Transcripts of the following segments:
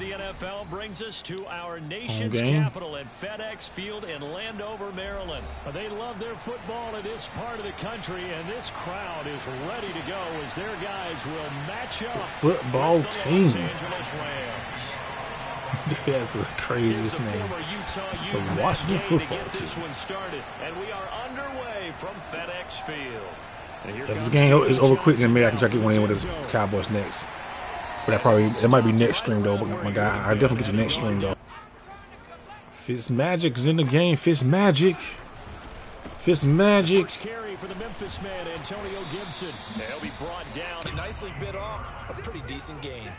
The NFL brings us to our nation's capital at FedEx Field in Landover, Maryland. They love their football in this part of the country, and this crowd is ready to go as their guys will match up. football with the team. Los Angeles Rams. That's the craziest the name. The Washington football team. one started, and we are underway from FedEx Field. If this game is over quick, then maybe I can try to get one in with the. Cowboys next. But that probably it might be next stream though. But my guy, I definitely get you next stream though. Fitz Magic is in the game. Fitz Magic. Fitz Magic. First carry for the Memphis man, Antonio Gibson. He'll be brought down. Nicely bit off a pretty decent gain.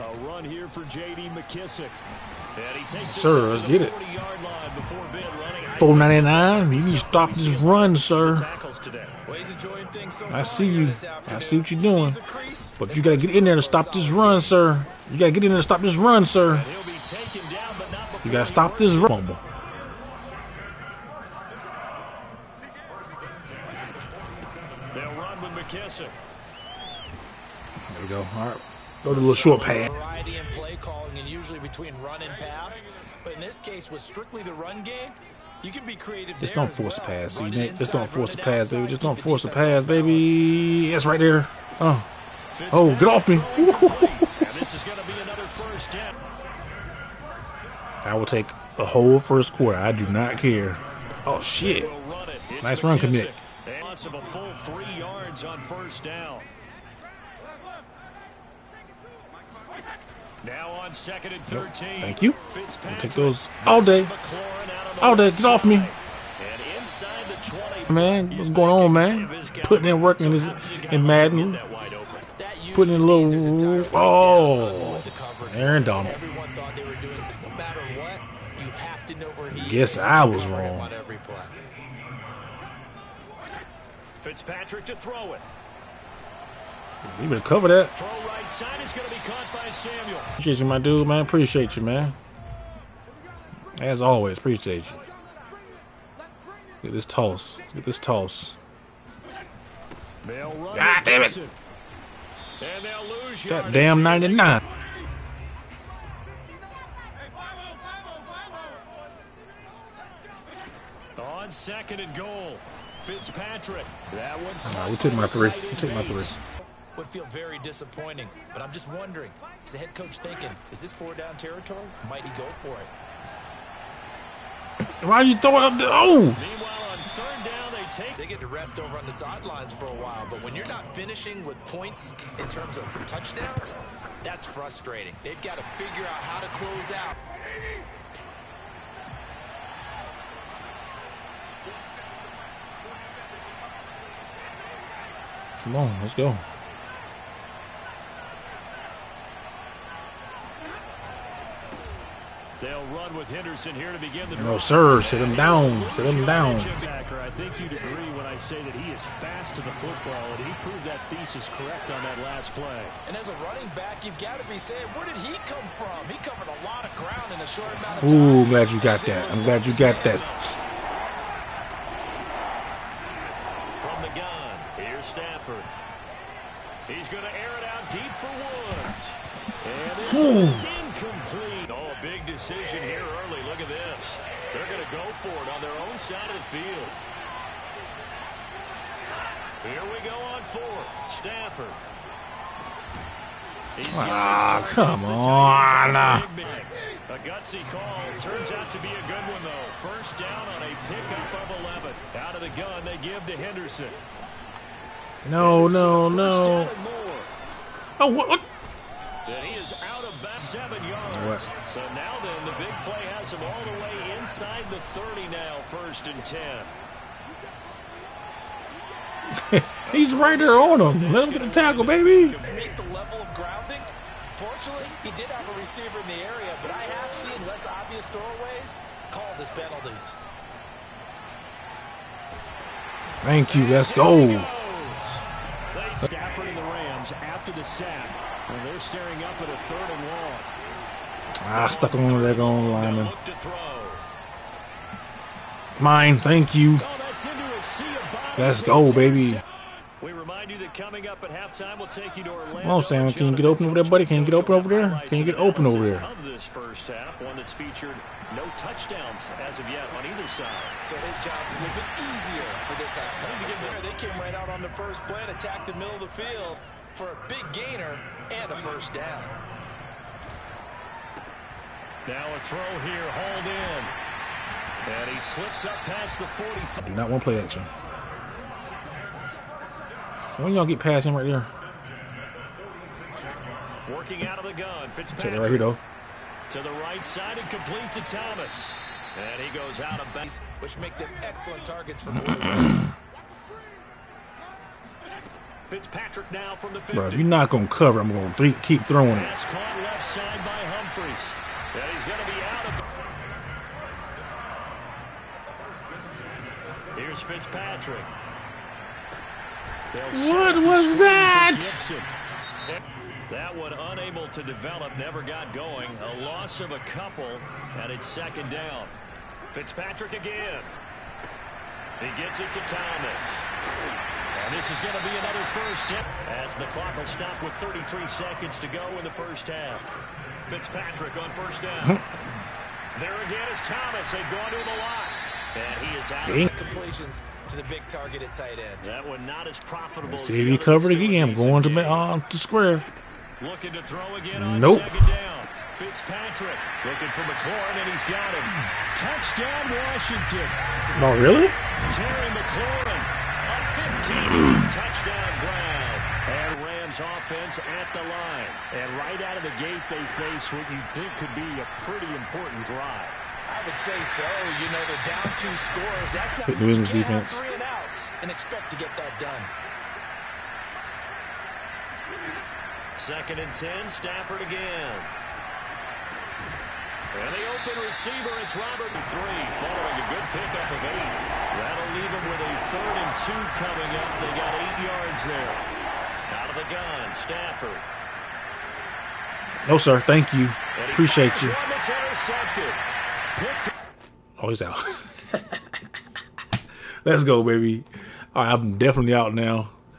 A run here for J.D. McKissick. And he takes Sir, let's get it. 40-yard line before Ben running. Four ninety nine. You need to stop this run, sir. Tackles today. Well, he's enjoying things so I see you. I see what you're doing. Sees a crease, But you gotta get in there to stop this run, sir. You gotta get in there to stop this run, sir. And he'll be taken down, but not before You gotta stop this run. Fumble. They'll run with McKissick. There we go. All right. Go to the little short pass. Variety in play calling and usually between run and pass. But in this case, with strictly the run game, you can be creative Just don't force well. a pass, see, Nick. Just don't force a pass, baby. Just don't force a pass, baby. That's right there. Uh-huh. Oh, Oh, get off me. throwing complete. and this is going to be another first down. I will take a whole first quarter. I do not care. Oh shit. Will run it. It's Nice run commit. Loss of a full three yards on first down. Now on second and 13. Thank you. Fitzpatrick Take those all day. out on the All day. Get off me. side. And inside the 20. Man, what's going on, man? Putting in work in this in Madden. That wide open. That Putting in a usually means there's a little oh, with the coverage. Aaron Donald. Everyone thought they were doing this. No matter what, you have to know where he Guess. I was wrong. on every play. Fitzpatrick to throw it. You better cover that. Throw right side is going to be caught by Samuel. Appreciate you, my dude, man. Appreciate you, man. As always, appreciate you. Get this toss. Get this toss. God damn it. Gibson. And they'll lose That damn 99. On second and goal. Fitzpatrick. That one. Right, we'll take my three. We'll take my three. Would feel very disappointing, but I'm just wondering, is the head coach thinking, is this four down territory? Might he go for it? Why'd you throw it up the... Oh! Meanwhile, on third down, they take. They get to rest over on the sidelines for a while, but when you're not finishing with points in terms of touchdowns, that's frustrating. They've got to figure out how to close out. Come on, let's go. They'll run with Henderson here to begin the No, drive. sir. Sit him down. Sit him down. I think you'd agree when I say that he is fast to the football, and he proved that thesis correct on that last play. And as a running back, you've got to be saying, where did he come from? He covered a lot of ground in a short amount of time. Ooh, I'm glad you got that. I'm glad you got that. From the gun, here's Stafford. He's going to air it out deep for Woods. And this is incomplete. Oh, a big decision here early. Look at this. They're going to go for it on their own side of the field. Here we go on fourth. Stafford. He's Ah, come It's on. end, Big Ben. A gutsy call. Turns out to be a good one, though. First down on a pickup of 11. Out of the gun, they give to Henderson. No, no, no. down and more. Oh, what? what? And he is out of back seven yards. What? So now then, the big play has him all the way inside the 30 now, first and 10. He's right there on him. Let him get the tackle, baby. meet the level of grounding. Fortunately, he did have a receiver in the area, but I have seen less obvious throwaways called as penalties. Thank you. Let's go. Stafford and the Rams after the sack. And they're staring up at a third and long. Ah, stuck on the leg on They'll lineman. look to throw. Mine. Thank you. Oh, that's into a sea of bodies. Let's go, baby. We remind remind you that coming up at halftime, we'll take you to Orlando. Come on, Sam. Can you get open over there, buddy? Can you get open over there? Can you get open over there? Of this first half, one that's featured no touchdowns as of yet on either side. So his job's a little bit easier for this halftime. They came right out on the first play and attacked the middle of the field for a big gainer and a first down. Now a throw here, hauled in. And he slips up past the 45. Do not want play action. When y'all get past him right there? Working out of the gun. Fitzpatrick right here, though. to the right side and complete to Thomas. And he goes out of bounds. which make them excellent targets for quarterbacks. Fitzpatrick now from the 50. Bro, if you're not going to cover, I'm going to keep throwing it. Pass caught left side by Humphries. And he's going to be out of Here's Fitzpatrick. They'll What set up the was that? That one unable to develop, never got going. A loss of a couple, and it's second down. Fitzpatrick again. He gets it to Thomas. And this is going to be another first down. As the clock will stop with 33 seconds to go in the first half. Fitzpatrick on first down. there again is Thomas. They've gone to him a lot. And he is out. Dang. Completions to the big target at tight end. That one not as profitable. as See the if he covered again. I'm going to games. uh, to square. Looking to throw again on Nope. second down. Fitzpatrick looking for McLaurin, and he's got him. Touchdown, Washington. Oh, really? Terry McLaurin, a 15 touchdown ground. And Rams offense at the line. And right out of the gate, they face what you think could be a pretty important drive. I would say so. You know, they're down two scores. That's not But New England's you can't have defense. three and outs and expect to get that done. Second and 10, Stafford again. And the open receiver, it's Robert three, following a good pickup of eight. That'll leave him with a third and two coming up. They got eight yards there. Out of the gun, Stafford. No, sir. Thank you. And he Appreciate fires you. Oh, he's out. Let's go, baby. All right, I'm definitely out now.